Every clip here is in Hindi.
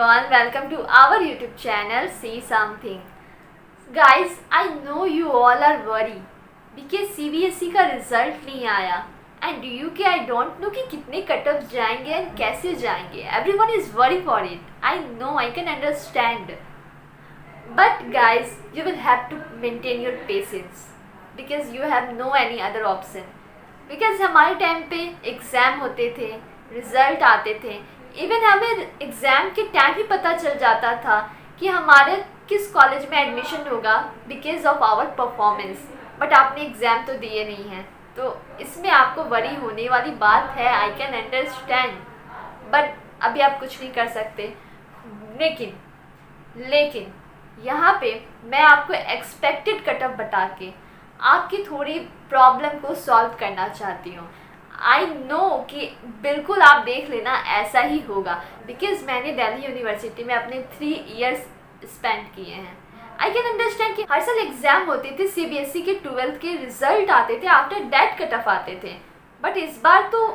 everyone, welcome to our YouTube channel See Something. Guys, I know you all are worried because CBSE का रिज़ल्ट नहीं आया. एंड यू के आई डोंट नो कि कितने कटअप जाएँगे एंड कैसे जाएँगे. Everyone is worry for it I know I can understand but guys you will have to maintain your patience because you have no any other option because हमारे टाइम पे एग्ज़ाम होते थे रिज़ल्ट आते थे इवन हमें एग्ज़ाम के टाइम ही पता चल जाता था कि हमारे किस कॉलेज में एडमिशन होगा because of our performance but आपने एग्ज़ाम तो दिए नहीं हैं। तो इसमें आपको वरी होने वाली बात है आई कैन अंडरस्टैंड बट अभी आप कुछ नहीं कर सकते। लेकिन लेकिन, यहाँ पे मैं आपको एक्सपेक्टेड कटअप बता के आपकी थोड़ी प्रॉब्लम को सॉल्व करना चाहती हूँ। आई नो कि बिल्कुल आप देख लेना, ऐसा ही होगा। बिकॉज़ मैंने दिल्ली यूनिवर्सिटी में अपने थ्री ईयर्स स्पेंड किए हैं। आई कैन अंडरस्टैंड कि हर साल एग्ज़ाम होते थे ई के ट्वेल्थ के रिज़ल्ट आते थे आफ्टर डेट कट ऑफ़ आते थे। बट इस बार तो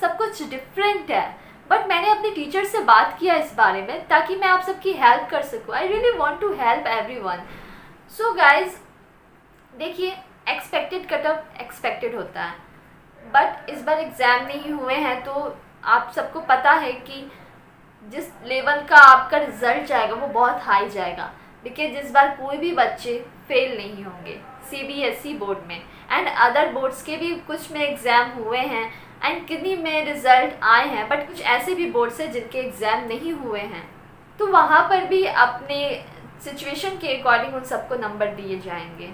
सब कुछ डिफरेंट है। बट मैंने अपने टीचर से बात किया इस बारे में, ताकि मैं आप सबकी हेल्प कर सकूँ। I really want to help everyone so guys देखिए एक्सपेक्टेड कट ऑफ़ एक्सपेक्टेड होता है। बट इस बार एग्ज़ाम नहीं हुए हैं तो आप सबको पता है कि जिस लेवल का आपका रिज़ल्ट जाएगा, वो बहुत हाई जाएगा। बिकॉज़ इस बार कोई भी बच्चे फेल नहीं होंगे C B S E board में एंड अदर बोर्ड्स के भी कुछ में एग्ज़ाम हुए हैं एंड किन्हीं में रिज़ल्ट आए हैं बट कुछ ऐसे भी बोर्ड्स हैं जिनके एग्ज़ाम नहीं हुए हैं। तो वहाँ पर भी अपने सिचुएशन के अकॉर्डिंग उन सबको नंबर दिए जाएँगे।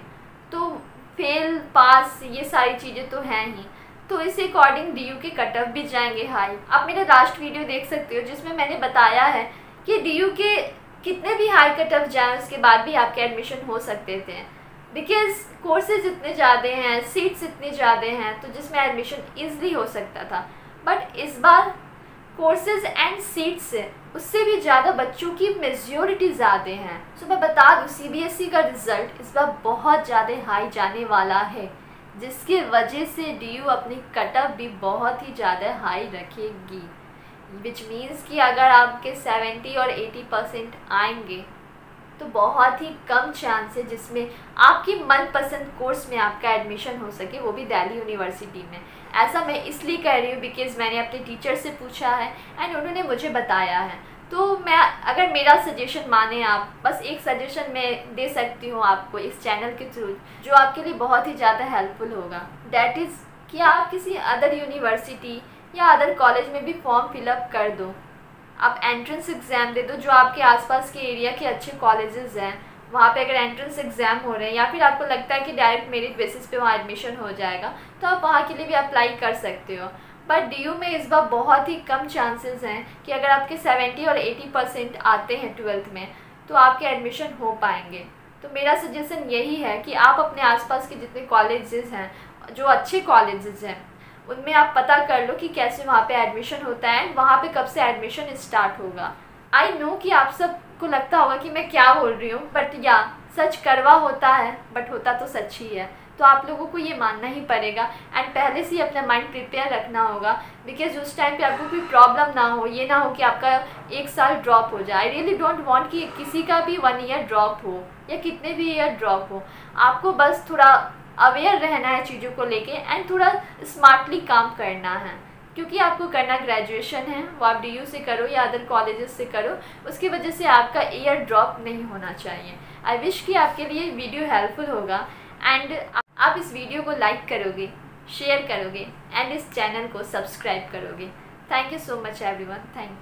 तो फेल पास ये सारी चीज़ें तो हैं ही। तो इस अकॉर्डिंग डीयू के कटअप भी जाएँगे हाई आप मेरा लास्ट वीडियो देख सकते हो, जिसमें मैंने बताया है कि डीयू के कितने भी हाई कटअप जाएँ, उसके बाद भी आपके एडमिशन हो सकते थे। बिकॉज़ कोर्सेज इतने ज़्यादा हैं सीट्स इतनी ज़्यादा हैं तो जिसमें एडमिशन ईजली हो सकता था। बट इस बार कोर्सेज एंड सीट्स उससे भी ज़्यादा बच्चों की मेजोरिटी ज़्यादा हैं। सो मैं बता दूँ सी का रिज़ल्ट इस बार बहुत ज़्यादा हाई जाने वाला है। जिसकी वजह से डीयू अपनी कटअप भी बहुत ही ज़्यादा हाई रखेगी। विच मीन्स कि अगर आपके सेवेंटी और एटी परसेंट आएँगे तो बहुत ही कम चांस है जिसमें आपकी मनपसंद कोर्स में आपका एडमिशन हो सके, वो भी दिल्ली यूनिवर्सिटी में। ऐसा मैं इसलिए कह रही हूँ बिकॉज़ मैंने अपने टीचर से पूछा है एंड उन्होंने मुझे बताया है। तो मैं, अगर मेरा सजेशन माने आप, बस एक सजेशन मैं दे सकती हूँ आपको इस चैनल के थ्रू जो आपके लिए बहुत ही ज़्यादा हेल्पफुल होगा। डैट इज़ कि आप किसी अदर यूनिवर्सिटी या अदर कॉलेज में भी फॉर्म फिलअप कर दो। आप एंट्रेंस एग्ज़ाम दे दो, जो आपके आसपास के एरिया के अच्छे कॉलेजेस हैं। वहाँ पे अगर एंट्रेंस एग्ज़ाम हो रहे हैं या फिर आपको लगता है कि डायरेक्ट मेरिट बेसिस पे वहाँ एडमिशन हो जाएगा तो आप वहाँ के लिए भी अप्लाई कर सकते हो। बट डी में इस बार बहुत ही कम चांसेस हैं कि अगर आपके सेवेंटी और एटी परसेंट आते हैं ट्वेल्थ में तो आपके एडमिशन हो पाएँगे। तो मेरा सजेशन यही है कि आप अपने आसपास के जितने कॉलेजेस हैं, जो अच्छे कॉलेजेस हैं, उनमें आप पता कर लो कि कैसे वहाँ पे एडमिशन होता है वहाँ पे कब से एडमिशन स्टार्ट होगा। आई नो कि आप सबको लगता होगा कि मैं क्या बोल रही हूँ बट या सच करवा होता है बट होता तो सच ही है। तो आप लोगों को ये मानना ही पड़ेगा। एंड पहले से ही अपना माइंड प्रिपेयर रखना होगा। बिकॉज़ उस टाइम पे आपको कोई प्रॉब्लम ना हो, ये ना हो कि आपका एक साल ड्रॉप हो जाए। आई रियली डोंट वांट कि किसी का भी वन ईयर ड्रॉप हो, या कितने भी ईयर ड्रॉप हो। आपको बस थोड़ा अवेयर रहना है चीज़ों को लेके एंड थोड़ा स्मार्टली काम करना है। क्योंकि आपको करना ग्रेजुएशन है, वो आप DU से करो या अदर कॉलेजेस से करो, उसकी वजह से आपका ईयर ड्रॉप नहीं होना चाहिए। आई विश कि आपके लिए वीडियो हेल्पफुल होगा। एंड आप इस वीडियो को लाइक करोगे शेयर करोगे एंड इस चैनल को सब्सक्राइब करोगे. Thank you so much everyone thank you